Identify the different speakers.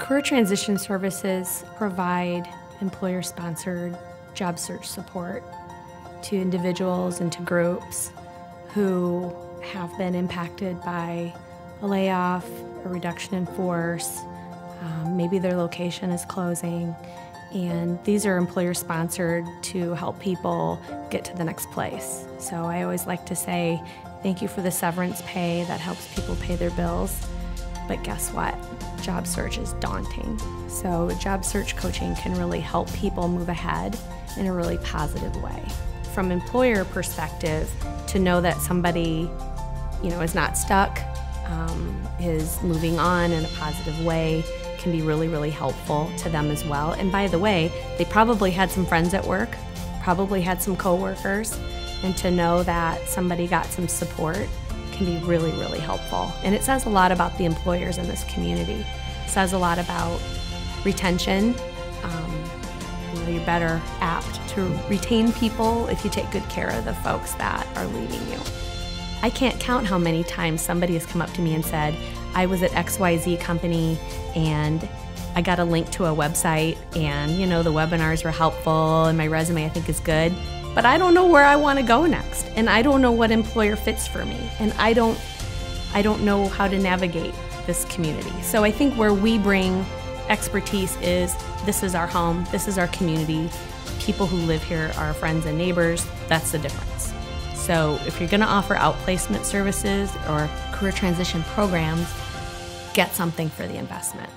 Speaker 1: Career Transition Services provide employer sponsored job search support to individuals and to groups who have been impacted by a layoff, a reduction in force, um, maybe their location is closing, and these are employer sponsored to help people get to the next place. So I always like to say thank you for the severance pay that helps people pay their bills. But guess what? Job search is daunting. So, job search coaching can really help people move ahead in a really positive way. From employer perspective, to know that somebody, you know, is not stuck, um, is moving on in a positive way, can be really, really helpful to them as well. And by the way, they probably had some friends at work, probably had some coworkers, and to know that somebody got some support can be really, really helpful. And it says a lot about the employers in this community. It says a lot about retention. Um, you know, you're better apt to retain people if you take good care of the folks that are leaving you. I can't count how many times somebody has come up to me and said, I was at XYZ company and I got a link to a website and you know the webinars were helpful and my resume I think is good but I don't know where I want to go next and I don't know what employer fits for me and I don't I don't know how to navigate this community. So I think where we bring expertise is this is our home, this is our community. People who live here are friends and neighbors. That's the difference. So if you're going to offer outplacement services or career transition programs, get something for the investment.